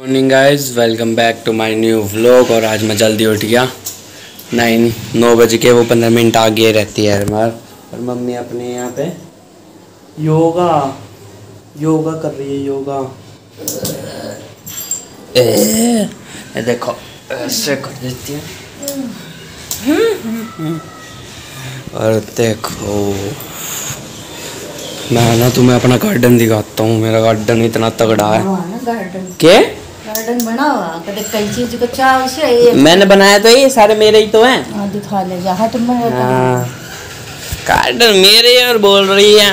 Morning guys welcome back to my new vlog और आज मैं जल्दी उठ गया। नाइन नौ बज के वो पंद्रह मिनट आगे रहती है हमार और मम्मी अपने यहाँ पे योगा योगा कर रही है योगा। ए, ए देखो ऐसे कर देती है। और देखो मैं ना तुम्हें अपना गार्डन दिखाता हूँ। मेरा गार्डन इतना तगड़ा है। गार्डन के गार्डन बना हुआ कभी कई चीज़ को चाव से ये। मैंने बनाया तो ये सारे मेरे ही तो हैं। हाँ, दिखा ले जा हट में हाँ। गार्डन मेरे और बोल रही है।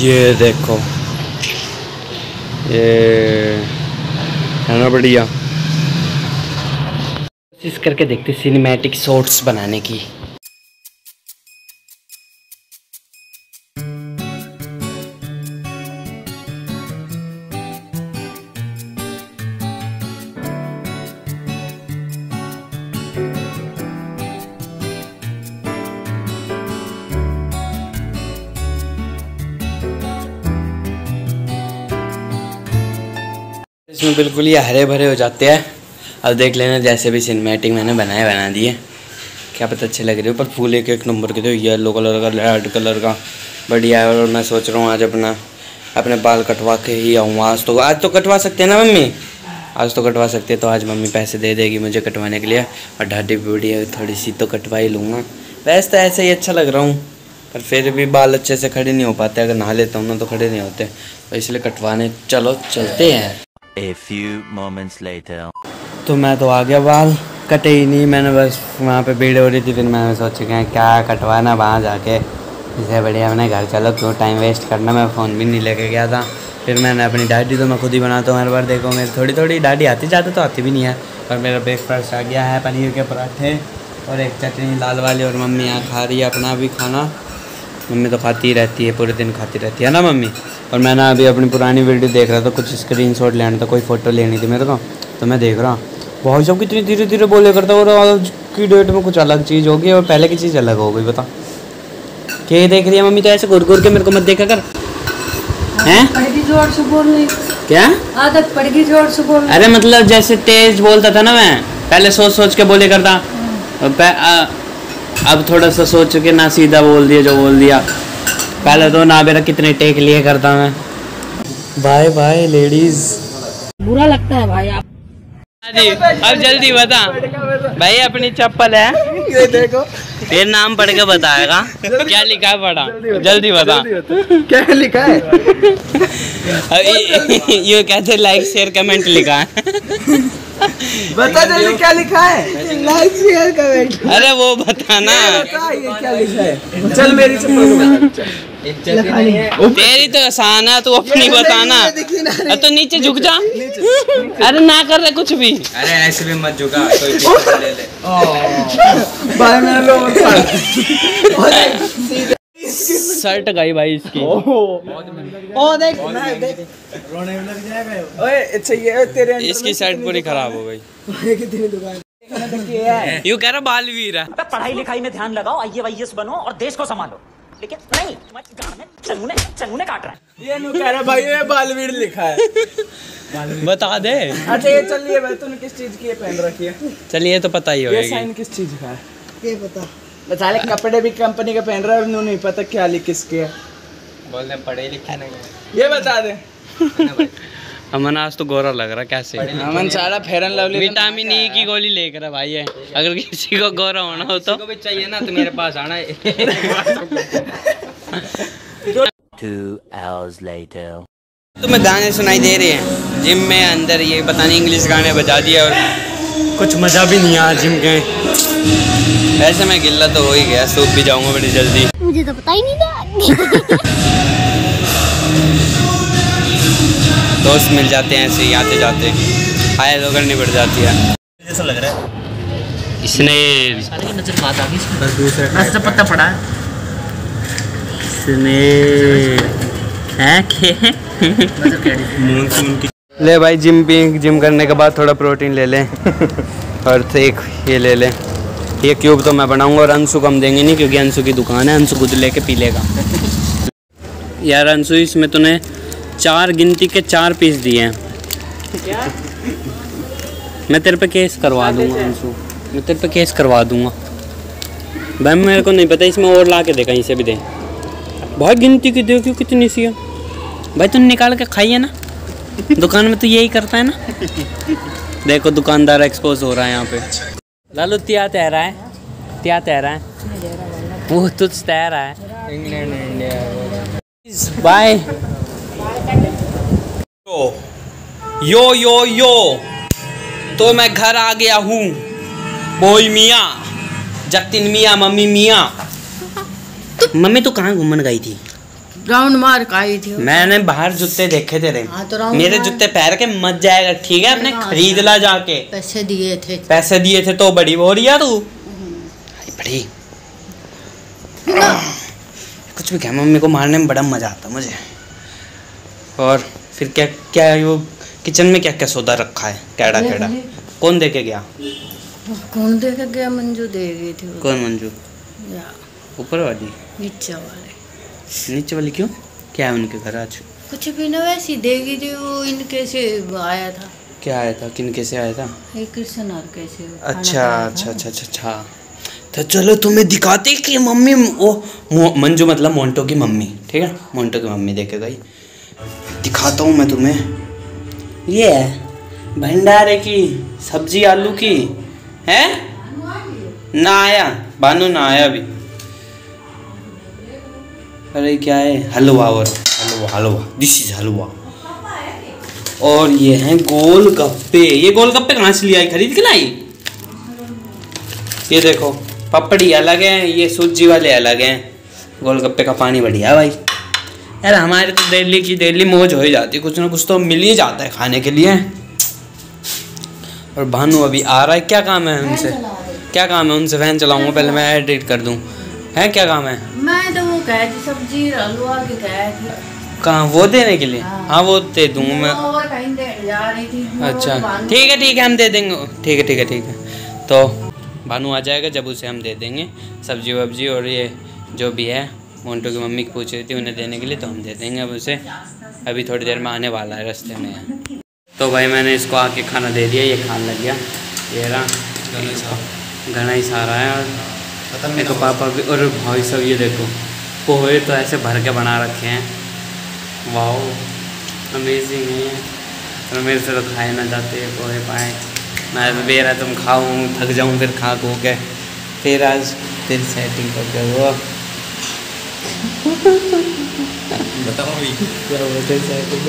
ये देखो। ये है ना बढ़िया। कोशिश करके देखते सिनेमैटिक शॉट्स बनाने की। इसमें बिल्कुल ही हरे भरे हो जाते हैं। अब देख लेना, जैसे भी सिनेमैटिक मैंने बनाए, बना दिए। क्या पता अच्छे लग रहे हो, पर फूल एक एक नंबर के थे येलो कलर का रेड कलर का। बढ़िया है, और मैं सोच रहा हूँ आज अपना, अपने बाल कटवा के ही आऊँ। आज तो आज तो कटवा सकते हैं ना मम्मी? आज तो कटवा सकते हैं तो आज मम्मी पैसे दे देगी मुझे कटवाने के लिए। और ढाडी बूढ़ी थोड़ी सी तो कटवा ही लूँगा। वैसे तो ऐसे ही अच्छा लग रहा हूँ, पर फिर भी बाल अच्छे से खड़े नहीं हो पाते। अगर नहा लेता हूँ ना तो खड़े नहीं होते। तो इसलिए कटवाने, चलो, चलते हैं। A few moments later. तो मैं तो आ गया बाल। कटे ही नहीं, मैंने बस वहाँ पे भीड़ हो रही थी, फिर मैंने सोच के क्या कटवाना वहाँ जाके। इसे बढ़िया मैंने घर चलो, क्यों टाइम वेस्ट करना, मैं फ़ोन भी नहीं लेके गया था। फिर मैंने अपनी दाढ़ी तो मैं खुद ही बनाता हूँ, हर बार देखो, मेरी थोड़ी थोड़ी दाढ़ी आती जाती तो आती भी नहीं है। और मेरा ब्रेकफास्ट आ गया है, पनीर के पराठे और एक चटनी लाल वाली और मम्मी यहाँ खा रही है अपना भी खाना। मम्मी तो खाती ही रहती है, पूरे दिन खाती रहती है ना मम्मी? और मैं ना अभी अपनी पुरानी वीडियो देख रहा था कुछ स्क्रीन शॉट लेना था कोई फ़ोटो लेनी थी मेरे को तो मैं देख रहा। बहुत सब कितनी धीरे धीरे बोले करता और आज की डेट में कुछ अलग चीज़ होगी और पहले की चीज़ अलग हो गई बता। क्या देख रही है मम्मी तो ऐसे घुर घुर के मेरे को मत देखा कर। हैं? ज़ोर से बोल रही क्या? आदत पड़गी ज़ोर से बोल अरे मतलब जैसे तेज बोलता था ना मैं पहले सोच सोच के बोले करता। आ- अब थोड़ा सा सोच के ना सीधा बोल दिया जो बोल दिया। पहले तो ना मेरा कितने टेक लिए करता मैं। बाय बाय लेडीज़ बुरा लगता है भाई आप अब जल्दी बता। भाई अपनी चप्पल है? ये देखो। फिर नाम पढ़ के बताएगा। क्या लिखा है पढ़ा? जल्दी बता। क्या लिखा है? अब ये कहते लाइक शेयर कमेंट लिखा है? बता जल्दी क्या लिखा है? लाइक शेयर कमेंट अरे वो बताना। बता ये क्या लिखा है? चल मेरी। तेरी तो आसान है तू अपनी बताना। तो नीचे झुक जा। अरे ना कर रहे कुछ भी। अरे ऐसे भी मत झुका कोई ले ले। भाई मैं लोग सीधे शर्ट गई भाई इसकी ओ देख देख रोने लग जाएगा ओए अच्छा ये तेरे इसकी शर्ट पूरी खराब हो? गई। कितनी दुकान यू कह रहा बालवीर है। पढ़ाई लिखाई में ध्यान लगाओ आई वाईएस बनो और देश को संभालो। लेकिन नहीं चंगुने चंगुने काट रहा है। ये नु कह रहा भाई ये बालवीर लिखा है। बता दे। अच्छा ये चल ये भाई तूने किस चीज़ की पहन रखी है? चलिए तो पता ही ये साइन किस चीज़ का है? ये बता साले कपड़े भी कंपनी का पहन रहा है और नु नहीं पता क्या लिख किसके है। बोलने पढ़े लिखे नहीं ये बता दे। अमन आज तो गोरा लग रहा कैसे अमन सारा फेरन लवली विटामिन ई की गोली लेकर है भाई ये। अगर किसी को गोरा होना हो तो। को भी चाहिए ना तो मेरे पास आना Two hours later. तुम्हें गाने सुनाई दे रहे हैं। जिम में अंदर ये पता नहीं इंग्लिश गाने बजा दिया और कुछ मज़ा भी नहीं आया जिम के। वैसे मैं गिल्ला तो हो ही गया सूख भी जाऊँगा बड़ी जल्दी। मुझे तो पता ही नहीं था। दोस्त मिल जाते हैं ऐसे ही आते जाते। आया तो करनी पड़ जाती है। जैसा लग रहा है। इसने नज़र बात आ गई बस तो पत्ता पड़ा। है इसने है के ले भाई जिम भी जिम करने के बाद थोड़ा प्रोटीन ले लें। और तो एक ये ले लें। ये क्यूब तो मैं बनाऊँगा और अंशु कम देंगे नहीं क्योंकि अंशु की दुकान है अंशु खुद लेके पी लेगा यार अंशु इसमें तूने चार गिनती के चार पीस दिए हैं। मैं तेरे पे केस करवा दूँगा अंशु। मैं तेरे पे केस करवा दूँगा। भाई मेरे को नहीं पता इसमें और ला के दे कहीं से भी दे बहुत गिनती की दे क्यों कितनी सी है। भाई तुम निकाल के खाई है ना? दुकान में तो यही करता है ना? देखो दुकानदार एक्सपोज हो रहा है यहाँ पे। लालू त्या तैरा है? त्या तैरा है? वो तुझ तैरा है? England India. Bye yo yo yo yo. तो मैं घर आ गया हूँ। बोई मियाँ जतिन मियाँ मम्मी मियाँ। मम्मी तो कहाँ घूमन गई थी? राउंड मार का आई थी मैंने बाहर जूते देखे तेरे हाँ, तो मेरे जूते पहन के मत जाएगा ठीक है? अपने हाँ, खरीद ला जाके। पैसे दिए थे। पैसे दिए थे तो बड़ी हो रही है तू? बड़ी। कुछ भी क्या मम्मी को मारने में बड़ा मज़ा आता मुझे। और फिर क्या क्या वो किचन में क्या क्या सौदा रखा है? कैड़ा कैड़ा। कौन दे के गया? कौन देख गया? मंजू दे गई थी कौन मंजू? ऊपर वाली। नीचे वाले। नीचे वाली क्यों? क्या है उनके घर आज? कुछ भी ना वैसी देगी थी वो इनके से आया था। क्या आया था? किन कैसे आया था? कृष्ण और कैसे अच्छा अच्छा अच्छा अच्छा अच्छा। तो चलो तुम्हें दिखाते कि मम्मी मो, मंजू मतलब मोन्टो की मम्मी ठीक है? मोन्टो की मम्मी देखे गई दिखाता हूँ मैं तुम्हें। ये है भंडारे की सब्ज़ी आलू की है। ना आया बानू ना आया अभी। अरे क्या है? हलवा और हलवा हलवा। दिस इज़ हलवा। और ये हैं गोल गप्पे ये गोल गप्पे कहाँ से लिया खरीद के लाई? ये देखो पपड़ी अलग है ये सूजी वाले अलग हैं। गोलगप्पे का पानी बढ़िया भाई। यार हमारे तो दिल्ली की दिल्ली मौज हो ही जाती है। कुछ ना कुछ तो मिल ही जाता है खाने के लिए। और भानु अभी आ रहा है। क्या काम है उनसे? क्या काम है उनसे? फ़ैन चलाऊँगा पहले मैं एडिट कर दूँ। है क्या काम है? मैं तो कह थी सब्ज़ी हलवा की कह थी। कहाँ? वो देने के लिए? हाँ। हाँ वो दे दूँगा मैं। और कहीं दे जा रही थी। वो अच्छा। ठीक है ठीक है हम दे देंगे। ठीक है ठीक है ठीक है। तो भानु आ जाएगा जब उसे हम दे देंगे सब्ज़ी वब्जी और ये जो भी है मोन्टो की मम्मी पूछ रही थी उन्हें देने के लिए तो हम दे देंगे अब उसे। अभी थोड़ी देर में आने वाला है रास्ते में। तो भाई मैंने इसको आके खाना दे दिया ये खाने लग गया। ये रहा। घना ही सारा है। और देखो पापा भी और भाई सब ये देखो। पोहे तो ऐसे भर के बना रखे हैं। वाओ अमेजिंग है। और मेरे से तो खाए ना जाते पोहे पाए। मैं तो बेरा तुम खाऊं थक जाऊँ फिर खा खो के। फिर आज फिर सेटिंग करके वो बताओ क्या बोलते सेटिंग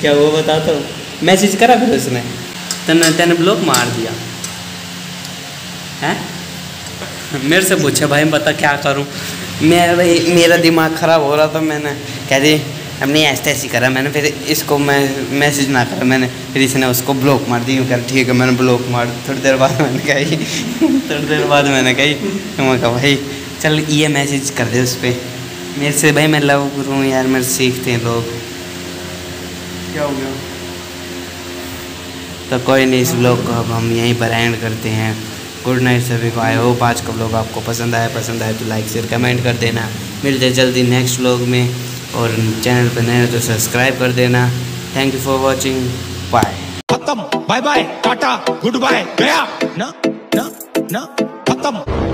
क्या वो बताता हूँ मैसेज करा फिर उसने तेने तेने ब्लॉक मार दिया। है? मेरे से पूछे, भाई बता, क्या करूँ? मेरा मेरा दिमाग ख़राब हो रहा था, मैंने कह दी नहीं ऐसे ऐसी करा, मैंने फिर इसको मैं, मैसेज ना करा, मैंने फिर इसने उसको ब्लॉक मार दी कहा ठीक है, मैंने ब्लॉक मार, थोड़ी देर बाद मैंने कही थोड़ी देर बाद मैंने कही तो मैं कहा, भाई, चल, ये मैसेज कर दे उस पर मेरे से, भाई, मैं लव करूँ यार, मेरे सीखते हैं लोग। क्या हो गया? तो कोई नहीं, इस ब्लॉग को अब हम यहीं पर एंड करते हैं। गुड नाइट सभी को। आई होप आज का ब्लॉग आपको पसंद आया। पसंद आया तो लाइक शेयर कमेंट कर देना। मिलते जल्दी नेक्स्ट ब्लॉग में। और चैनल पर नए तो सब्सक्राइब कर देना। Thank you for watching bye खत्म। Bye bye tata good bye गया। ना ना ना। खत्म।